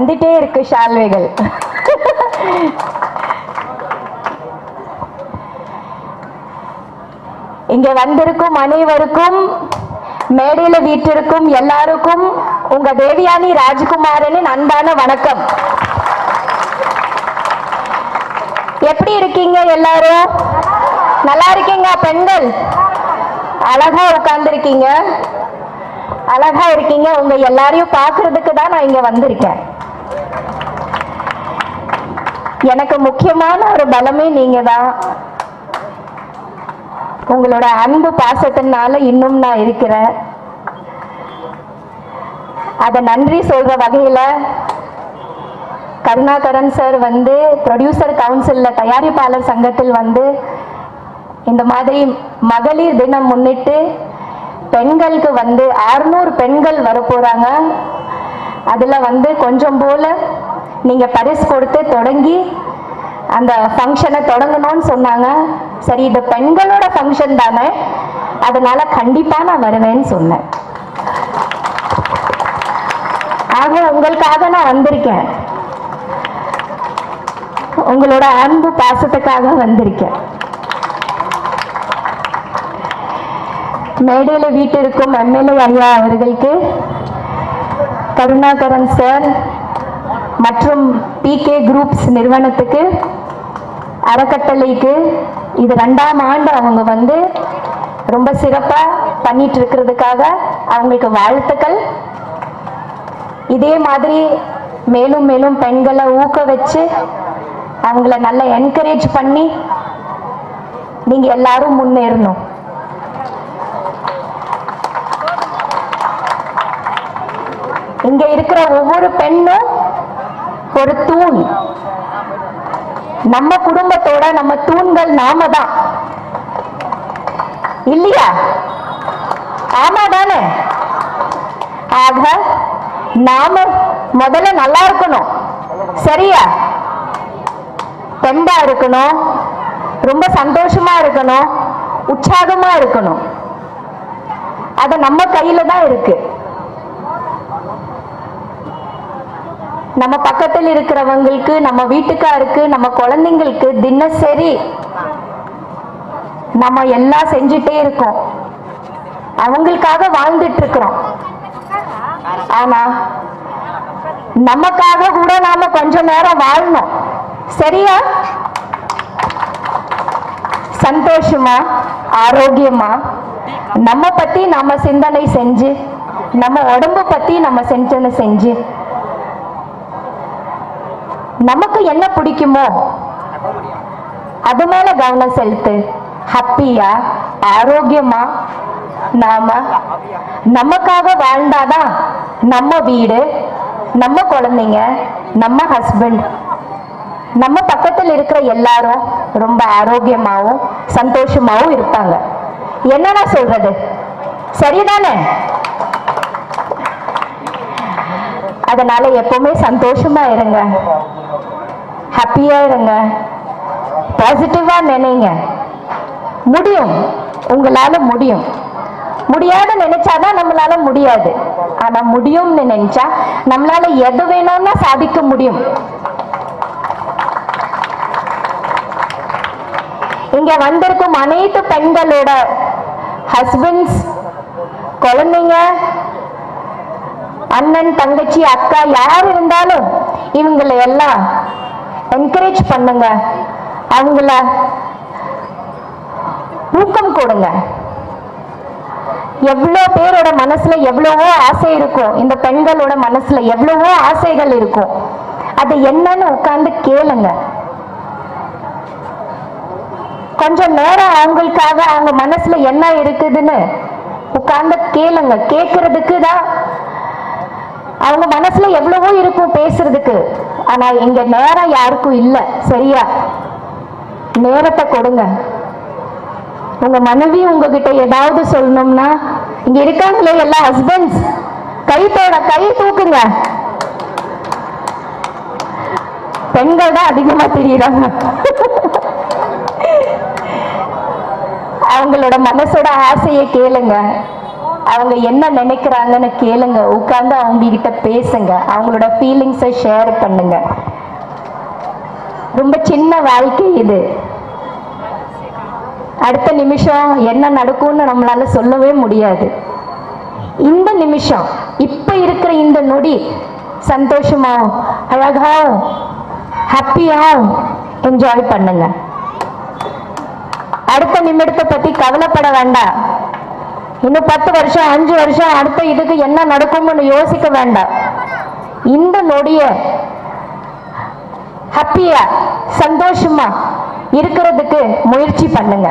வந்துட்டே இருக்கு ஷால்வைகள். இங்க வந்திருக்கும் அனைவருக்கும் மேடையில வீட்டிற்கும் எல்லாருக்கும் உங்க தேவியானி ராஜ்குமாரனின் அன்பான வணக்கம். எப்படி இருக்கீங்க எல்லாரும்? நல்லா இருக்கீங்க பெண்கள்? அழகா உட்கார்ந்துருக்கீங்க. அழகா இருக்கீங்க. உங்க எல்லாரையும் பாக்குறதுக்கு தான் நான் இங்க வந்திருக்கேன். எனக்கு முக்கியமான ஒரு பலமே நீங்க தான் உங்களோட அன்பு பாசத்தினால இன்னும் நான் இருக்கிறேன். அத நன்றி சொல்ற வகையில கருணாகரன் சார் வந்து ப்ரொடியூசர் கவுன்சிலில் தயாரிப்பாளர் சங்கத்தில் வந்து இந்த மாதிரி மகளிர் தினம் முன்னிட்டு பெண்களுக்கு வந்து 600 பெண்கள் வர அதில் வந்து கொஞ்சம் போல் நீங்கள் பரிசு கொடுத்து தொடங்கி அந்த ஃபங்க்ஷனை தொடங்கணும்னு சொன்னாங்க. சரி இது பெண்களோட ஃபங்க்ஷன் தானே. அதனால கண்டிப்பாக நான் வருவேன்னு சொன்னேன். ஆக உங்களுக்காக நான் வந்திருக்கேன். உங்களோட அன்பு பாசத்துக்காக வந்திருக்கேன். மேடையில வீட்டிற்கும் எம்எல்ஏ ஐயா அவர்களுக்கு கருணாகரன் சார் மற்றும் பிகே குரூப்ஸ் நிறுவனத்துக்கு அறக்கட்டளைக்கு இது ரெண்டாம் ஆண்டு அவங்க வந்து ரொம்ப சிறப்பாக பண்ணிட்டு இருக்கிறதுக்காக அவங்களுக்கு வாழ்த்துக்கள். இதே மாதிரி மேலும் மேலும் பெண்களை ஊக்க வச்சு அவங்கள நல்லா என்கரேஜ் பண்ணி நீங்கள் எல்லாரும் முன்னேறணும். இங்க இருக்கிற ஒவ்வொரு பெண்ணும் ஒரு தூண். நம்ம குடும்பத்தோட நம்ம தூண்கள் நாம தான். இல்லையா? ஆமா தானே? ஆக நாம முதல்ல நல்லா இருக்கணும். சரியா? தெம்பா இருக்கணும். ரொம்ப சந்தோஷமா இருக்கணும். உற்சாகமா இருக்கணும். அது நம்ம கையில தான் இருக்கு. நம்ம பக்கத்தில் இருக்கிறவங்களுக்கு நம்ம வீட்டுக்காருக்கு நம்ம குழந்தைங்களுக்கு தினசரி நம்ம எல்லாம் செஞ்சுட்டே இருக்கோம். அவங்களுக்காக வாழ்ந்துட்டு இருக்கிறோம் ஆனா நமக்காக கூட நாம கொஞ்ச நேரம் வாழணும். சரியா? சந்தோஷமா? ஆரோக்கியமா? நம்ம பத்தி நம்ம சிந்தனை செஞ்சு நம்ம உடம்பு பத்தி நம்ம சிந்தனை செஞ்சு நமக்கு என்ன பிடிக்குமோ அது மேல கவனம் செலுத்து. ஹாப்பியா ஆரோக்கியமா நாம? நமக்காக வாழ்ந்தாதான் நம்ம வீடு நம்ம குழந்தைங்க நம்ம ஹஸ்பண்ட் நம்ம பக்கத்தில் இருக்கிற எல்லாரும் ரொம்ப ஆரோக்கியமாவும் சந்தோஷமாவும் இருப்பாங்க. என்னடா சொல்றது? சரிதானே? அதனால எப்பவுமே சந்தோஷமா இருங்க. ஹாப்பியா இருங்க. பாசிட்டிவா நினைங்க. முடியும். உங்களால முடியும். முடியாத நினைச்சாதான் நம்மளால முடியாது. ஆனா முடியும்னு நினைச்சா நம்மளால எது வேணும்னா சாதிக்க முடியும். இங்க வந்திருக்கும் அனைத்து பெண்களோட ஹஸ்பண்ட்ஸ் குழந்தைங்க அண்ணன் தங்கச்சி அக்கா யார் இருந்தாலும் இவங்களை எல்லாம் என்கரேஜ் பண்ணுங்க. அவங்கள ஊக்கம் கொடுங்க. எவ்வளோ பேரோட மனசுல எவ்வளவோ ஆசை இருக்கும். இந்த பெண்களோட மனசுல எவ்வளவோ ஆசைகள் இருக்கும். அது என்னன்னு உட்கார்ந்து கேளுங்க. கொஞ்சம் நேரம் அவங்களுக்காக அவங்க மனசுல என்ன இருக்குதுன்னு உட்கார்ந்து கேளுங்க. கேட்கறதுக்கு தான் அவங்க மனசுல எவ்வளவோ இருக்கும் பேசுறதுக்கு. ஆனா இங்க நேரம் யாருக்கும் இல்லை. சரியா? நேரத்தை கொடுங்க. உங்க மனைவி உங்ககிட்ட ஏதாவது சொல்லணும்னா இங்க இருக்காங்களே எல்லா ஹஸ்பண்ட்ஸ் கை தோட கை தூக்குங்க. பெண்கள் தான் அதிகமா தெரியுறாங்க. அவங்களோட மனசோட ஆசையை கேளுங்க. அவங்க என்ன நினைக்கிறாங்கன்னு கேளுங்க. உட்கார்ந்து அவங்க கிட்ட பேசுங்க. அவங்களோட ஃபீலிங்ஸை ஷேர் பண்ணுங்க. ரொம்ப சின்ன வாழ்க்கை இது. அடுத்த நிமிஷம் என்ன நடக்கும்னு நம்மளால சொல்லவே முடியாது. இந்த நிமிஷம் இப்ப இருக்கிற இந்த நொடி சந்தோஷமாவும் அழகாவும் ஹாப்பியாவும் என்ஜாய் பண்ணுங்க. அடுத்த நிமிடத்தை பத்தி கவலைப்பட வேண்டாம். இன்னும் பத்து வருஷம் அஞ்சு வருஷம் அடுத்த இதுக்கு என்ன நடக்கும்னு யோசிக்க வேண்டாம். இந்த நொடிய ஹாப்பியா சந்தோஷமா இருக்கிறதுக்கு முயற்சி பண்ணுங்க.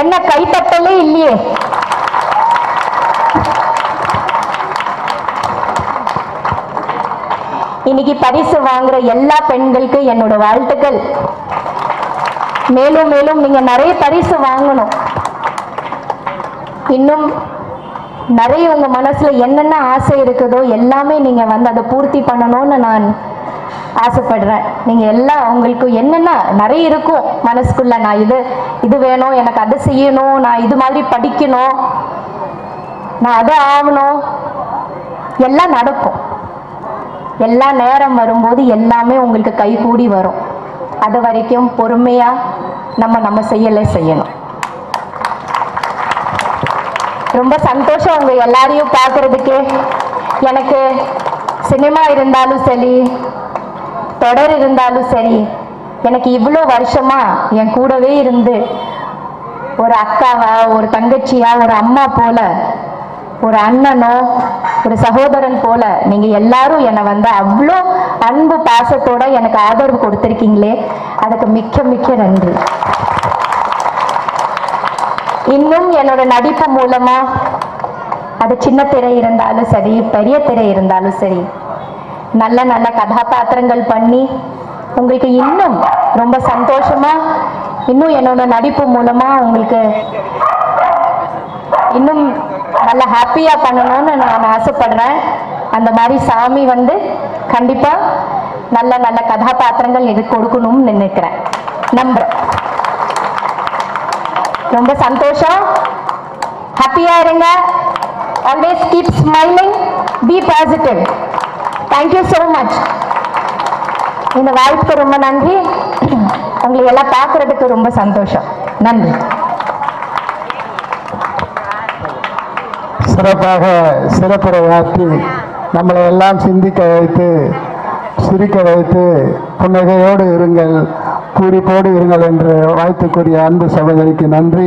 என்ன கைத்தட்டலே இல்லையே. இன்னைக்கு பரிசு வாங்குற எல்லா பெண்களுக்கும் என்னோட வாழ்த்துக்கள். மேலும் மேலும் நீங்க நிறைய பரிசு வாங்கணும். இன்னும் நிறைய உங்கள் மனசில் என்னென்ன ஆசை இருக்குதோ எல்லாமே நீங்கள் வந்து அதை பூர்த்தி பண்ணணும்னு நான் ஆசைப்படுறேன். நீங்கள் எல்லாம் உங்களுக்கு என்னென்ன நிறைய இருக்கும் மனசுக்குள்ளே நான் இது இது வேணும் எனக்கு அதை செய்யணும் நான் இது மாதிரி படிக்கணும் நான் அதை ஆகணும். எல்லாம் நடக்கும். எல்லா நேரம் வரும்போது எல்லாமே உங்களுக்கு கைகூடி வரும். அது வரைக்கும் பொறுமையாக நம்ம நம்ம செய்யலை செய்யணும். ரொம்ப சந்தோஷம் உங்க எல்லாரையும் பார்க்கறதுக்கு. எனக்கு சினிமா இருந்தாலும் சரி தொடர் இருந்தாலும் சரி எனக்கு இவ்வளோ வருஷமா என் கூடவே இருந்து ஒரு அக்காவா ஒரு தங்கச்சியா ஒரு அம்மா போல ஒரு அண்ணனோ ஒரு சகோதரன் போல நீங்க எல்லாரும் என்னை வந்து அவ்வளோ அன்பு பாசத்தோட எனக்கு ஆதரவு கொடுத்துருக்கீங்களே. அதுக்கு மிக்க மிக்க நன்றி. இன்னும் என்னோட நடிப்பு மூலமா அது சின்ன திரை இருந்தாலும் சரி பெரிய திரை இருந்தாலும் சரி நல்ல நல்ல கதாபாத்திரங்கள் பண்ணி உங்களுக்கு இன்னும் ரொம்ப சந்தோஷமா இன்னும் என்னோட நடிப்பு மூலமா உங்களுக்கு இன்னும் நல்ல ஹாப்பியா பண்ணணும்னு நான் ஆசைப்படுறேன். அந்த மாதிரி சாமி வந்து கண்டிப்பா நல்ல நல்ல கதாபாத்திரங்கள் இது கொடுக்கணும்னு நினைக்கிறேன். நம்புறேன். ரொம்ப சந்தோஷம். ஹாப்பியா இருங்க. Always keep smiling be positive thank you so much இந்த வாய்ப்புக்கு ரொம்ப நன்றி. உங்களை எல்லாம் பார்க்கறதுக்கு ரொம்ப சந்தோஷம். நன்றி. சிறப்பாக சிறப்புரையாற்றி நம்மளை எல்லாம் சிந்திக்க வைத்து சிரிக்க வைத்து புன்னகையோடு இருங்கள். பூரிப்போடு இருங்கள் என்று வாழ்த்துக்குரிய அன்பு சகோதரிக்கு நன்றி.